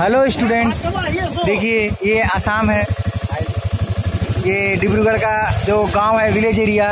Hello students देखिए ये आसाम है। ये डिब्रूगढ़ का जो गाँव है विलेज एरिया